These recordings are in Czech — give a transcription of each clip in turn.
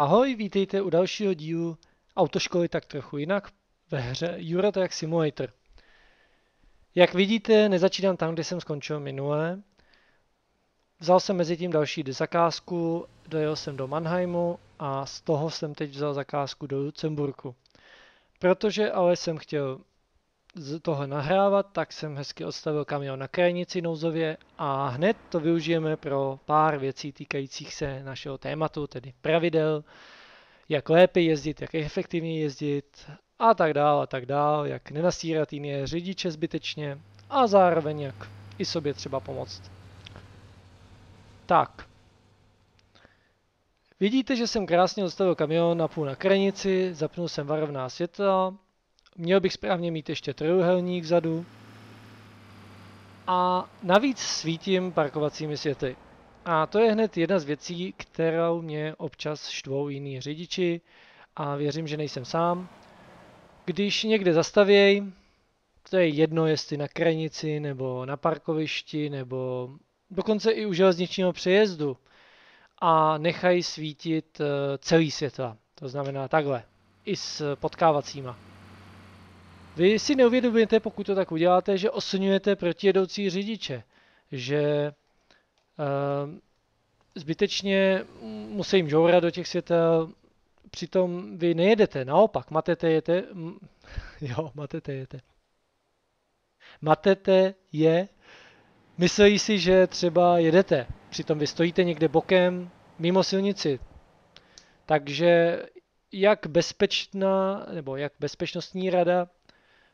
Ahoj, vítejte u dalšího dílu autoškoly tak trochu jinak ve hře Eurotrack Simulator. Jak vidíte, nezačínám tam, kde jsem skončil minule. Vzal jsem mezi tím další zakázku, dojel jsem do Mannheimu a z toho jsem teď vzal zakázku do Lucemburku. Protože ale jsem chtěl z toho nahrávat, tak jsem hezky odstavil kamion na krajnici nouzově a hned to využijeme pro pár věcí týkajících se našeho tématu, tedy pravidel, jak lépe jezdit, jak efektivně jezdit a tak dál a tak dál, jak nenasírat jiné řidiče zbytečně a zároveň jak i sobě třeba pomoct. Tak. Vidíte, že jsem krásně odstavil kamion na půl na kranici, zapnul jsem varovná světla, Měl bych správně mít ještě trojuhelník vzadu. A navíc svítím parkovacími světy. A to je hned jedna z věcí, kterou mě občas štvou jiní řidiči a věřím, že nejsem sám. Když někde zastavěj, to je jedno, jestli na krajnici, nebo na parkovišti, nebo dokonce i u železničního přejezdu a nechají svítit eh, celý světla. To znamená takhle, i s potkávacíma. Vy si neuvědomujete, pokud to tak uděláte, že oslňujete protijedoucí řidiče, že uh, zbytečně musí jim žourat do těch světel, přitom vy nejedete, naopak, matete jete, jo, matete jete. Matete je, myslí si, že třeba jedete, přitom vy stojíte někde bokem mimo silnici. Takže jak bezpečná, nebo jak bezpečnostní rada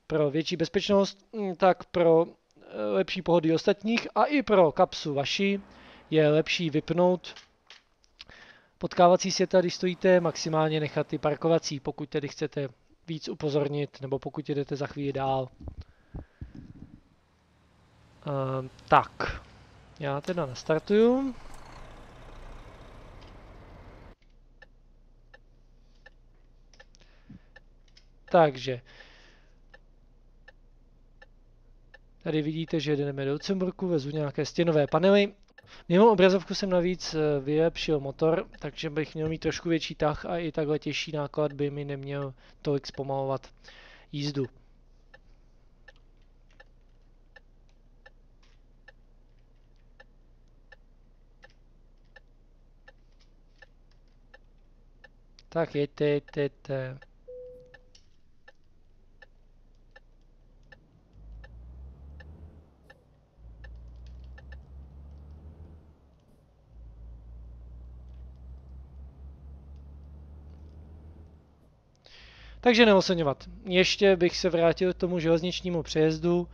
pro větší bezpečnost, mm, tak pro eh, lepší pohody ostatních a i pro kapsu vaši je lepší vypnout potkávací světla, když stojíte, maximálně nechat ty parkovací, pokud tedy chcete víc upozornit, nebo pokud jdete za chvíli dál. Uh, tak, já teda nastartuju. Takže, Tady vidíte, že jdeme do Lucemburku, vezu nějaké stěnové panely. Mimo obrazovku jsem navíc eh, vylepšil motor, takže bych měl mít trošku větší tah a i takhle těžší náklad by mi neměl tolik zpomalovat jízdu. Tak jeďte, jeďte, jeďte. Takže neoceňovat. Ještě bych se vrátil k tomu železničnímu přejezdu.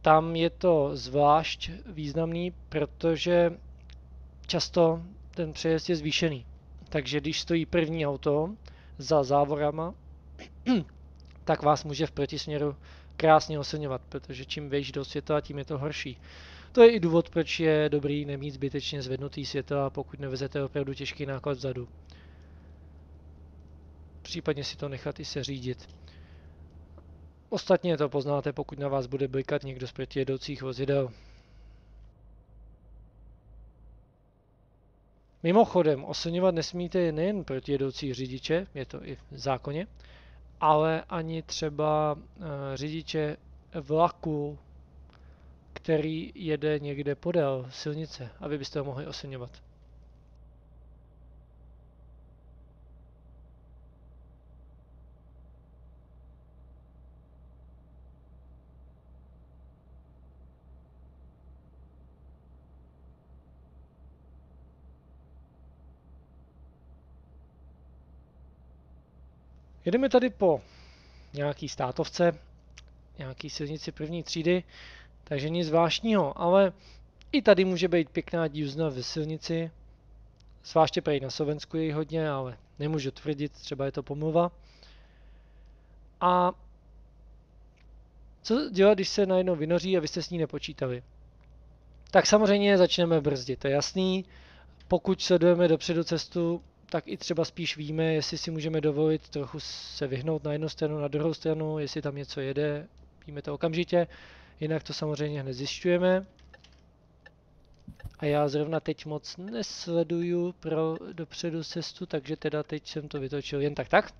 Tam je to zvlášť významný, protože často ten přejezd je zvýšený. Takže když stojí první auto za závorama, tak vás může v protisměru krásně oceňovat, protože čím vejš do světla, tím je to horší. To je i důvod, proč je dobrý nemít zbytečně zvednutý světla, pokud nevezete opravdu těžký náklad vzadu případně si to nechat i seřídit. Ostatně to poznáte, pokud na vás bude blikat někdo z protijedoucích vozidel. Mimochodem, oslňovat nesmíte nejen protijedoucí řidiče, je to i v zákoně, ale ani třeba uh, řidiče vlaku, který jede někde podél silnice, aby byste ho mohli oslňovat. Jedeme tady po nějaký státovce, nějaký silnici první třídy, takže nic zvláštního, ale i tady může být pěkná dílzna ve silnici, zvláště prej na Slovensku je hodně, ale nemůžu tvrdit, třeba je to pomluva. A co dělat, když se najednou vynoří a vy jste s ní nepočítali? Tak samozřejmě začneme brzdit, to je jasný. Pokud sledujeme dopředu cestu, tak i třeba spíš víme, jestli si můžeme dovolit trochu se vyhnout na jednu stranu, na druhou stranu, jestli tam něco jede, víme to okamžitě, jinak to samozřejmě hned zjišťujeme. A já zrovna teď moc nesleduju pro dopředu cestu, takže teda teď jsem to vytočil jen tak tak.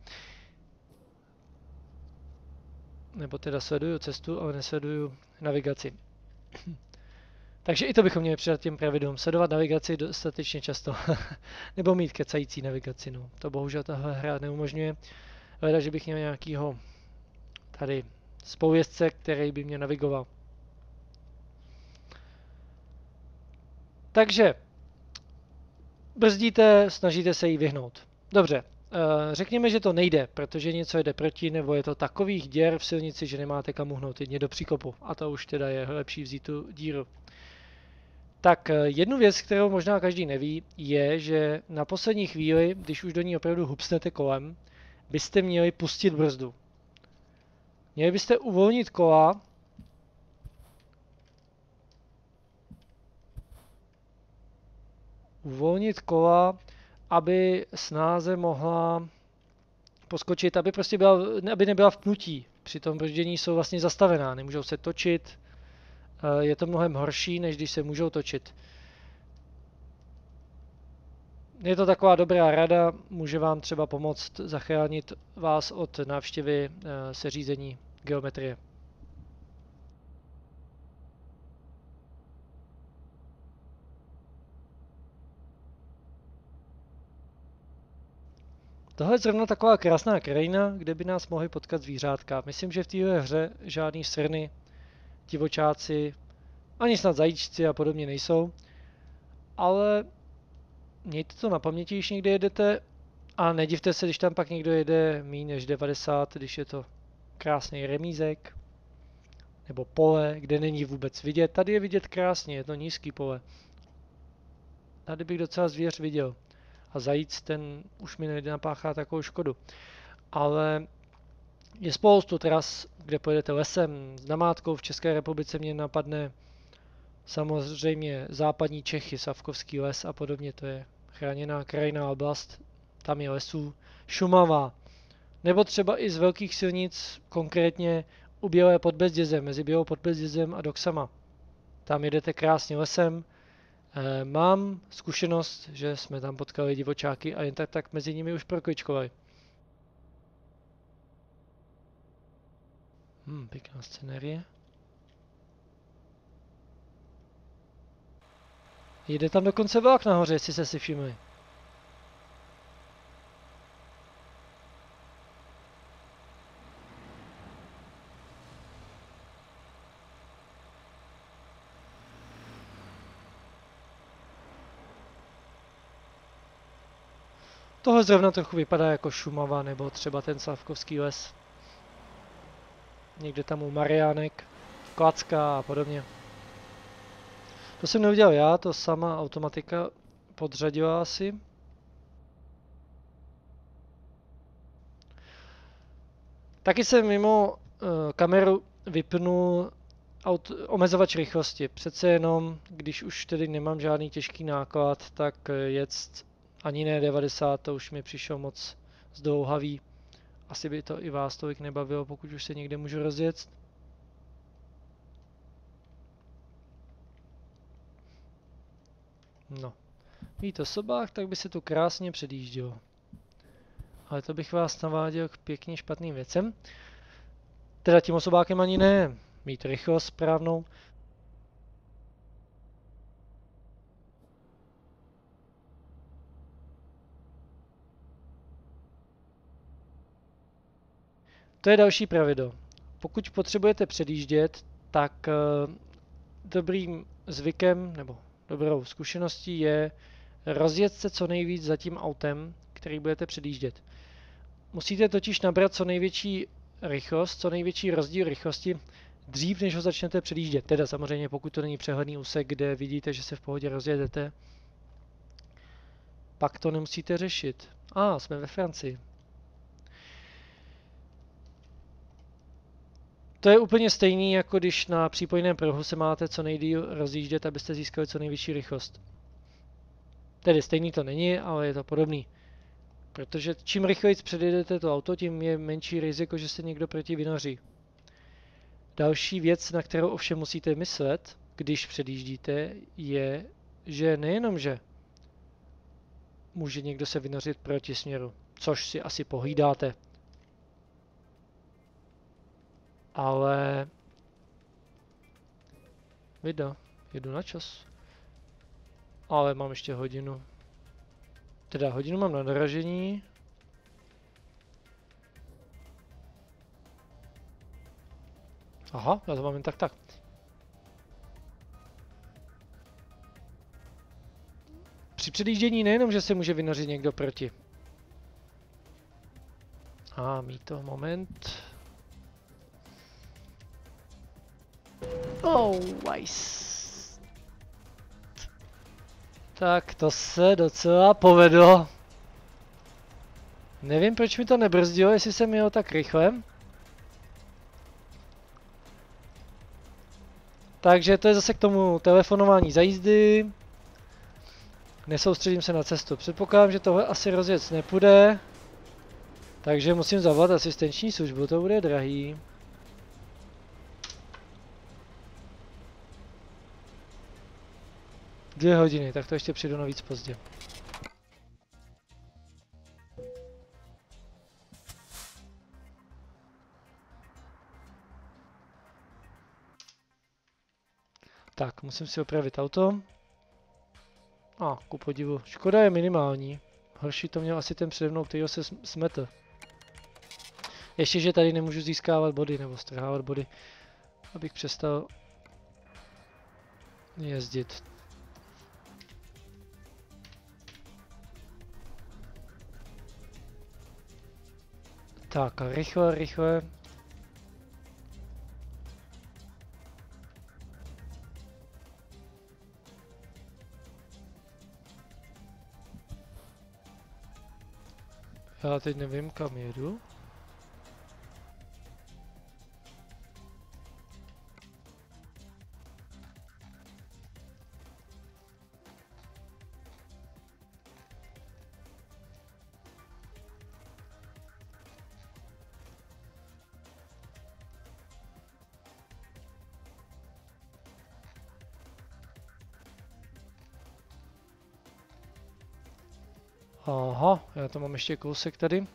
Nebo teda sleduju cestu, ale nesleduju navigaci. Takže i to bychom měli přidat těm pravidlům. Sledovat navigaci dostatečně často. Nebo mít kecající navigaci. No. To bohužel tahle hra neumožňuje. Hleda, že bych měl nějakýho tady spoujezdce, který by mě navigoval. Takže brzdíte, snažíte se jí vyhnout. Dobře, Eh, řekněme, že to nejde, protože něco jde proti, nebo je to takových děr v silnici, že nemáte kam uhnout, jedně do příkopu. A to už teda je lepší vzít tu díru. Tak eh, jednu věc, kterou možná každý neví, je, že na poslední chvíli, když už do ní opravdu hupsnete kolem, byste měli pustit brzdu. Měli byste uvolnit kola, uvolnit kola aby snáze mohla poskočit, aby prostě byla, aby nebyla v pnutí. Při tom brždění jsou vlastně zastavená, nemůžou se točit. Eh, je to mnohem horší, než když se můžou točit. Je to taková dobrá rada, může vám třeba pomoct zachránit vás od návštěvy eh, seřízení geometrie. Tohle je zrovna taková krásná krajina, kde by nás mohli potkat zvířátka. Myslím, že v téhle hře žádný srny, divočáci, ani snad zajíčci a podobně nejsou. Ale mějte to na paměti, když někde jedete a nedivte se, když tam pak někdo jede méně než 90, když je to krásný remízek nebo pole, kde není vůbec vidět. Tady je vidět krásně, je to nízký pole. Tady bych docela zvěř viděl a zajíc ten už mi nejde napáchá takovou škodu. Ale je spoustu tras, kde pojedete lesem. S namátkou v České republice mě napadne samozřejmě západní Čechy, Savkovský les a podobně, to je chráněná krajina oblast, tam je lesů, Šumava, nebo třeba i z velkých silnic, konkrétně u Bělé pod Bezdězem, mezi Bělou pod Bezdězem a Doxama. Tam jedete krásně lesem, Eh, mám zkušenost, že jsme tam potkali divočáky a jen tak, tak mezi nimi už prokličkovali. Hmm, pěkná scenérie. Jde tam dokonce vlak nahoře, jestli se si všimli. Tohle zrovna trochu vypadá jako Šumava nebo třeba ten Slavkovský les. Někde tam u Mariánek, Klacka a podobně. To jsem neudělal já, to sama automatika podřadila asi. Taky jsem mimo uh, kameru vypnul aut- omezovač rychlosti. Přece jenom, když už tedy nemám žádný těžký náklad, tak jet ani ne 90, to už mi přišlo moc zdlouhavý. Asi by to i vás tolik nebavilo, pokud už se někde můžu rozjet. No. Mít osobách, tak by se tu krásně předjíždělo. Ale to bych vás naváděl k pěkně špatným věcem. Teda tím osobákem ani ne. Mít rychlost správnou. To je další pravidlo. Pokud potřebujete předjíždět, tak uh, dobrým zvykem nebo dobrou zkušeností je rozjet se co nejvíc za tím autem, který budete předjíždět. Musíte totiž nabrat co největší rychlost, co největší rozdíl rychlosti dřív, než ho začnete předjíždět. Teda samozřejmě, pokud to není přehledný úsek, kde vidíte, že se v pohodě rozjedete, pak to nemusíte řešit. A, ah, jsme ve Francii. To je úplně stejný, jako když na přípojném pruhu se máte co nejdíl rozjíždět, abyste získali co nejvyšší rychlost. Tedy stejný to není, ale je to podobný. Protože čím rychleji předjedete to auto, tím je menší riziko, že se někdo proti vynoří. Další věc, na kterou ovšem musíte myslet, když předjíždíte, je že nejenom, že může někdo se vynořit proti směru, což si asi pohlídáte, ale Vida, jedu na čas. Ale mám ještě hodinu. Teda hodinu mám na doražení. Aha, já to mám jen tak tak. Při předjíždění nejenom, že se může vynořit někdo proti. A mít to moment. Oh, nice. Tak to se docela povedlo. Nevím, proč mi to nebrzdilo, jestli jsem jel tak rychle. Takže to je zase k tomu telefonování za jízdy. Nesoustředím se na cestu. Předpokládám, že tohle asi rozjet nepůjde. Takže musím zavolat asistenční službu, to bude drahý. Dvě hodiny, tak to ještě přijdu navíc pozdě. Tak, musím si opravit auto. A, ku podivu. Škoda je minimální. Horší to měl asi ten přede mnou, který se smetl. Ještě, že tady nemůžu získávat body, nebo strhávat body. Abych přestal jezdit. Tak, rychle, rychle. Já teď nevím, kam jedu. To mám ještě kousek tady.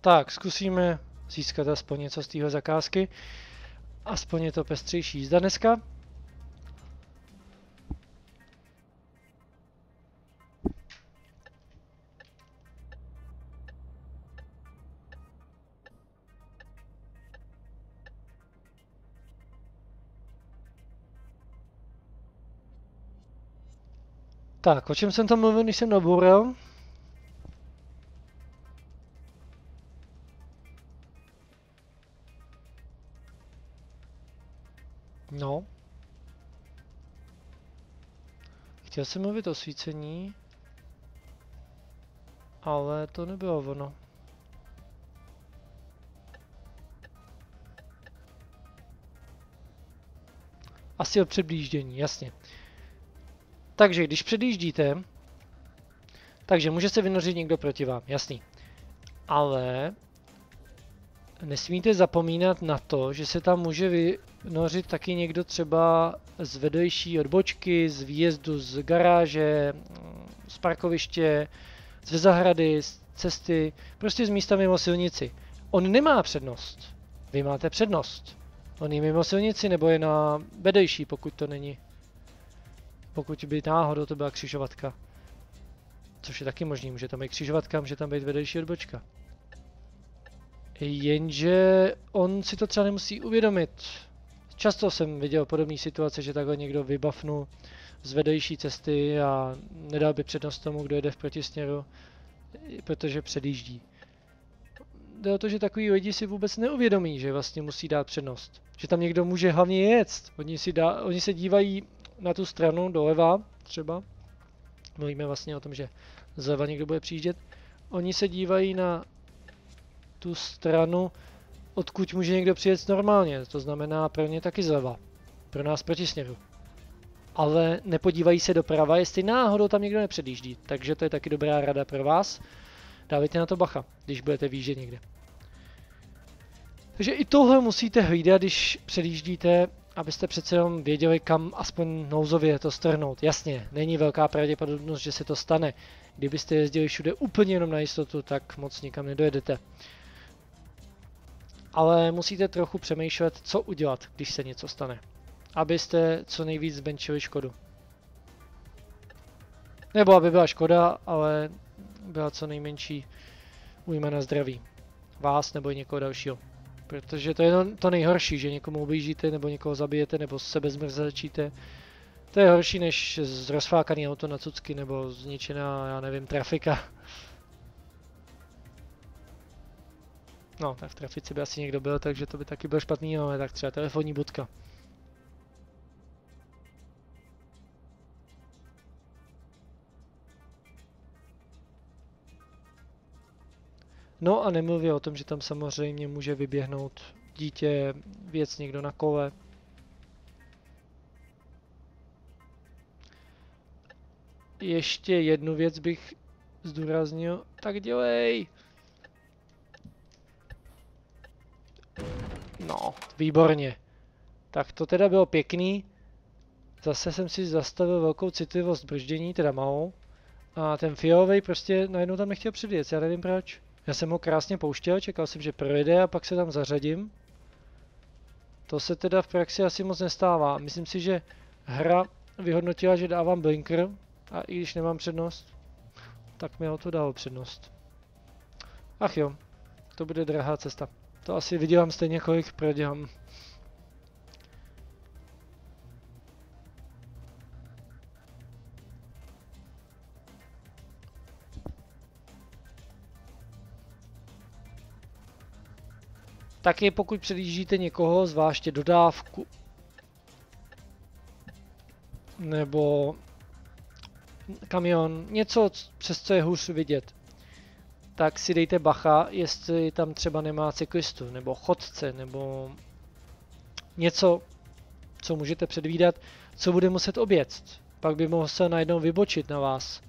Tak, zkusíme získat aspoň něco z téhle zakázky. Aspoň je to pestřejší jízda dneska. Tak, o čem jsem tam mluvil, když jsem naboural? No. Chtěl jsem mluvit o svícení, ale to nebylo ono. Asi o předblíždění, jasně. Takže když předjíždíte, takže může se vynořit někdo proti vám, jasný. Ale nesmíte zapomínat na to, že se tam může vynořit taky někdo třeba z vedlejší odbočky, z výjezdu z garáže, z parkoviště, ze zahrady, z cesty, prostě z místa mimo silnici. On nemá přednost. Vy máte přednost. On je mimo silnici nebo je na vedlejší, pokud to není pokud by náhodou to byla křižovatka. Což je taky možný, může tam být křižovatka, může tam být vedlejší odbočka. Jenže on si to třeba nemusí uvědomit. Často jsem viděl podobné situace, že takhle někdo vybafnu z vedlejší cesty a nedal by přednost tomu, kdo jede v protisměru, protože předjíždí. Jde o to, že takový lidi si vůbec neuvědomí, že vlastně musí dát přednost. Že tam někdo může hlavně jet. Oni, si dá, oni se dívají na tu stranu doleva třeba, mluvíme vlastně o tom, že zleva někdo bude přijíždět, oni se dívají na tu stranu, odkud může někdo přijet normálně, to znamená pro ně taky zleva, pro nás proti směru. ale nepodívají se doprava, jestli náhodou tam někdo nepředjíždí. Takže to je taky dobrá rada pro vás. Dávejte na to bacha, když budete výjíždět někde. Takže i tohle musíte hlídat, když předjíždíte, abyste přece jenom věděli, kam aspoň nouzově to strhnout. Jasně, není velká pravděpodobnost, že se to stane. Kdybyste jezdili všude úplně jenom na jistotu, tak moc nikam nedojedete. Ale musíte trochu přemýšlet, co udělat, když se něco stane. Abyste co nejvíc zbenčili škodu. Nebo aby byla škoda, ale byla co nejmenší újma na zdraví. Vás nebo někoho dalšího. Protože to je to nejhorší, že někomu ublížíte, nebo někoho zabijete, nebo sebe zmrzačíte. To je horší než z rozfákaný auto na cucky, nebo zničená, já nevím, trafika. No, tak v trafice by asi někdo byl, takže to by taky byl špatný, ale tak třeba telefonní budka. No a nemluvě o tom, že tam samozřejmě může vyběhnout dítě, věc někdo na kole. Ještě jednu věc bych zdůraznil. Tak dělej! No, výborně. Tak to teda bylo pěkný. Zase jsem si zastavil velkou citlivost brždění, teda malou. A ten fialový prostě najednou tam nechtěl předjet, já nevím proč. Já jsem ho krásně pouštěl, čekal jsem, že projede a pak se tam zařadím. To se teda v praxi asi moc nestává. Myslím si, že hra vyhodnotila, že dávám blinker a i když nemám přednost, tak mi to dalo přednost. Ach jo, to bude drahá cesta. To asi vydělám stejně, kolik prodělám. Taky pokud předjíždíte někoho, zvláště dodávku, nebo kamion, něco, přes co je hůř vidět, tak si dejte bacha, jestli tam třeba nemá cyklistu, nebo chodce, nebo něco, co můžete předvídat, co bude muset oběct. Pak by mohl se najednou vybočit na vás.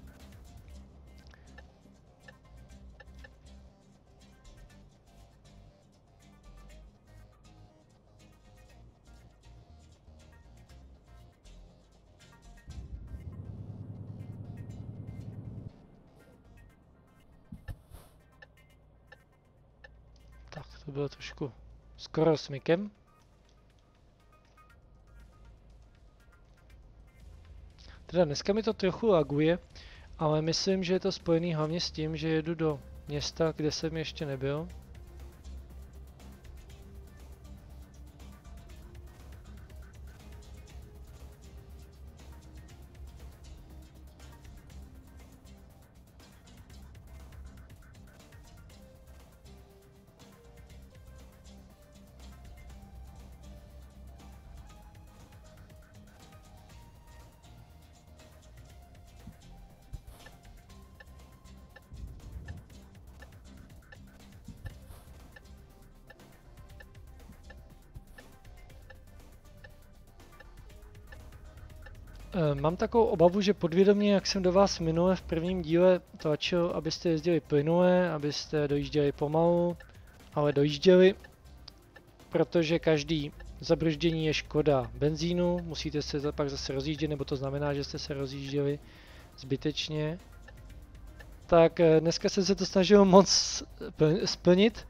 To bylo trošku skoro smykem. Teda dneska mi to trochu laguje, ale myslím, že je to spojený hlavně s tím, že jedu do města, kde jsem ještě nebyl. Mám takovou obavu, že podvědomě, jak jsem do vás minule v prvním díle tlačil, abyste jezdili plynule, abyste dojížděli pomalu, ale dojížděli, protože každý zabrždění je škoda benzínu, musíte se pak zase rozjíždět, nebo to znamená, že jste se rozjížděli zbytečně. Tak eh, dneska jsem se to snažil moc splnit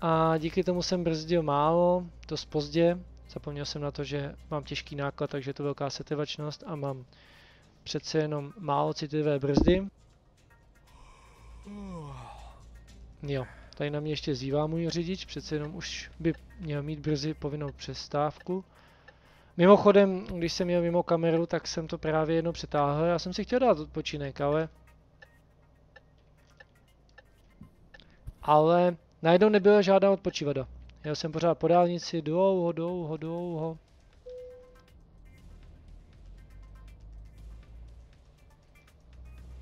a díky tomu jsem brzdil málo, dost pozdě, Zapomněl jsem na to, že mám těžký náklad, takže je to velká setrvačnost a mám přece jenom málo citlivé brzdy. Jo, tady na mě ještě zývá můj řidič, přece jenom už by měl mít brzy povinnou přestávku. Mimochodem, když jsem měl mimo kameru, tak jsem to právě jednou přetáhl. Já jsem si chtěl dát odpočinek, ale... Ale najednou nebyla žádná odpočívada. Jel jsem pořád po dálnici dlouho, dlouho, dlouho.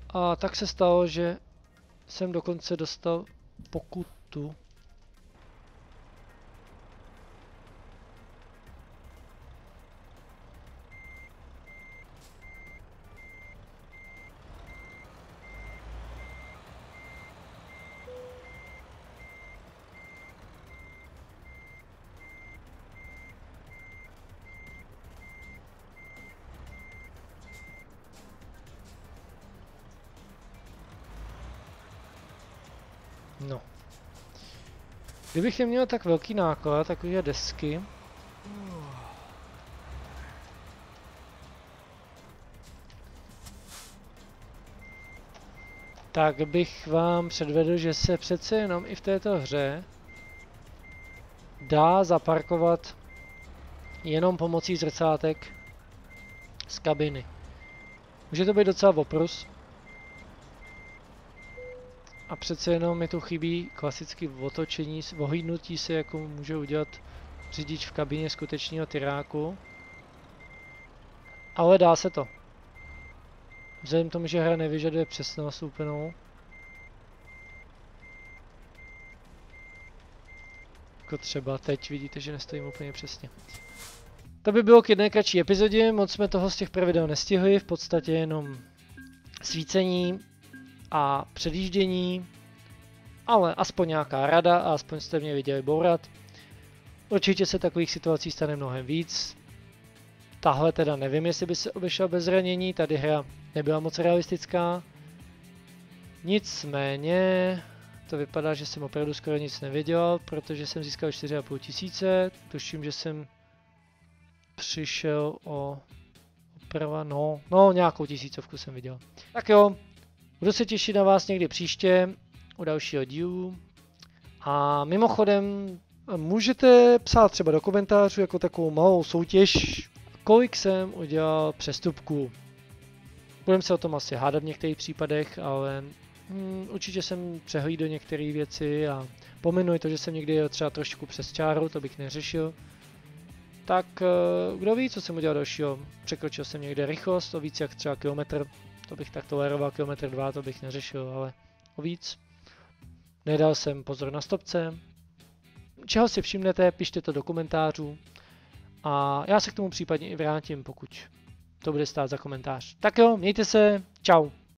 A tak se stalo, že jsem dokonce dostal pokutu. Kdybych neměl tak velký náklad, takové desky, tak bych vám předvedl, že se přece jenom i v této hře dá zaparkovat jenom pomocí zrcátek z kabiny. Může to být docela oprus. A přece jenom mi tu chybí klasický otočení, ohlídnutí se, jako může udělat řidič v kabině skutečného tyráku. Ale dá se to. Vzhledem tomu, že hra nevyžaduje přesnost úplnou. Jako třeba teď vidíte, že nestojím úplně přesně. To by bylo k jedné kratší epizodě, moc jsme toho z těch pravidel nestihli, v podstatě jenom svícení a předjíždění, ale aspoň nějaká rada a aspoň jste mě viděli bourat. Určitě se takových situací stane mnohem víc. Tahle teda nevím, jestli by se obešla bez zranění, tady hra nebyla moc realistická. Nicméně, to vypadá, že jsem opravdu skoro nic nevěděl, protože jsem získal 4,5 tisíce, tuším, že jsem přišel o oprava, no, no nějakou tisícovku jsem viděl. Tak jo, budu se těšit na vás někdy příště u dalšího dílu. A mimochodem, můžete psát třeba do komentářů jako takovou malou soutěž, kolik jsem udělal přestupků. Budeme se o tom asi hádat v některých případech, ale hmm, určitě jsem přehlídl některé věci a pominuji to, že jsem někdy třeba trošku přes čáru, to bych neřešil. Tak eh, kdo ví, co jsem udělal dalšího. Překročil jsem někde rychlost o víc jak třeba kilometr, to bych tak toleroval, kilometr dva, to bych neřešil, ale o víc. Nedal jsem pozor na stopce. Čeho si všimnete, pište to do komentářů. A já se k tomu případně i vrátím, pokud to bude stát za komentář. Tak jo, mějte se, čau.